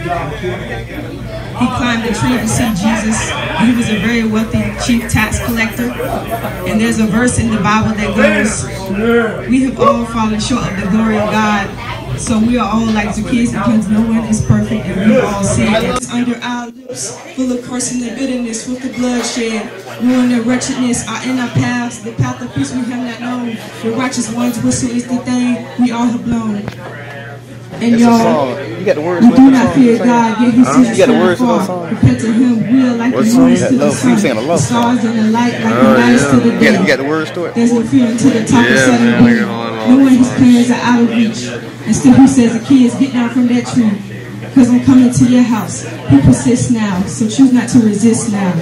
He climbed the tree to see Jesus. He was a very wealthy chief tax collector. And there's a verse in the Bible that goes, We have all fallen short of the glory of God. So we are all like Zacchaeus because no one is perfect and we all sin. It's under our lips, full of cursing and bitterness with the bloodshed. Ruin and wretchedness are in our paths. The path of peace we have not known. The righteous one's whistle is the thing we all have blown. And It's a y'all, song. You got the words. to do not fear God, yet He Huh? You got the words to afar. song? Compared to Him, are like What the That to the sun, saying a the love stars and the light, like Oh, the nights to the You got, you day. got the words to it? There's no fear until the top Yeah, of seven man, I boom. got all that Knowing his plans are out of reach. And still he says, the kids, get down from that tree. Cause I'm coming to your house. He persists now, so choose not to resist now.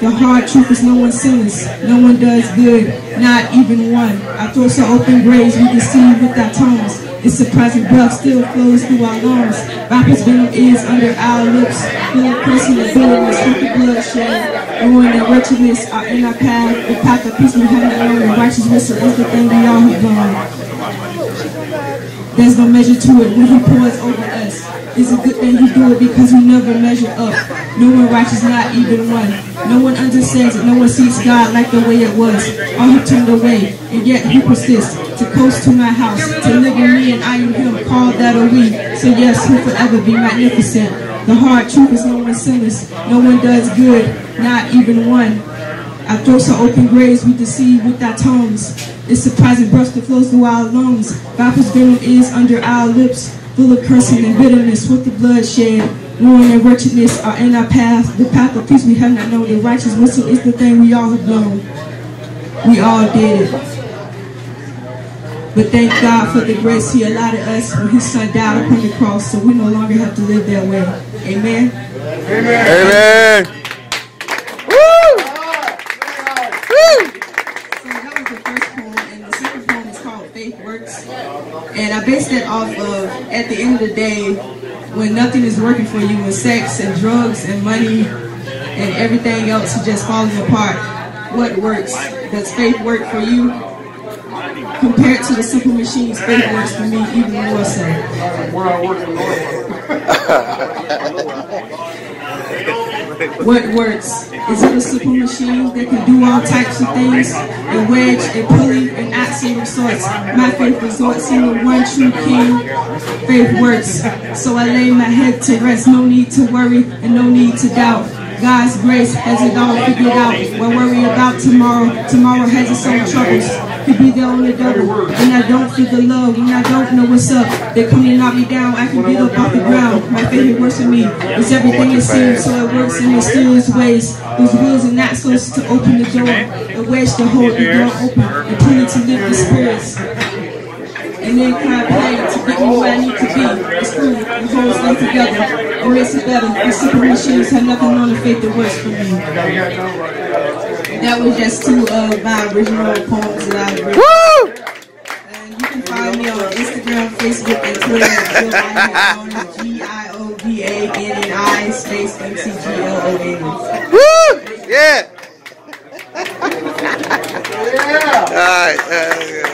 The hard truth is no one sins, no one does good, not even one. Our throats are open graves, we deceive with our tongues. It's surprising blood still flows through our lungs. Vipers venom is under our lips, and bitterness with the bloodshed. And wretchedness are in our path. The path of peace we have not known, the righteous whistle is the thing we all have done. There's no measure to it when he pours over us. It's a good thing he do it because we never measure up. No one righteous, not even one. No one understands it. No one sees God like the way it was. All have turned away, and yet he persists to coast to my house, to live in me, and I am him. Called that a we. So yes, he'll forever be magnificent. The hard truth is no one sinless. No one does good, not even one. Our throats are open graves, we deceive with our tongues. It's surprising breath that flows through our lungs. Viper's venom is under our lips, full of cursing and bitterness with the bloodshed. Ruin and wretchedness are in our path. The path of peace we have not known. The righteous whistle is the thing we all have blown. We all did it. But thank God for the grace He allotted us when His Son died upon the cross, so we no longer have to live that way. Amen. Amen. So that was the first poem, and the second poem is called Faith Works. And I based that off of, at the end of the day, when nothing is working for you, when sex and drugs and money and everything else is just falling apart, what works? Does faith work for you? To the simple machines, faith works for me even more so. What works? Is it a simple machine that can do all types of things? A wedge, a pulley, an axiom of sorts. My faith resorts in the one true king. Faith works. So I lay my head to rest. No need to worry and no need to doubt. God's grace has it all figured out. Why worry about tomorrow? Tomorrow has its own troubles. Could be there on the double. When I don't feel the love, when I don't know what's up, they come and knock me down. I can get up off the ground. My favorite works in me. It's everything it seems, so it works in mysterious ways. Those wheels are not supposed to open the door. A wedge to hold the door open. A pulley to lift the spirits. And then can I play to get me where I need to be? It's cool, it holds things together. It makes it better. The simple machines have nothing on the faith that works for me. That was just two of my original poems that I've written. Woo! And you can find me on Instagram, Facebook, and Twitter at G I O V A N N I space M C G L O N. Woo! Yeah. yeah. All right. Uh, yeah.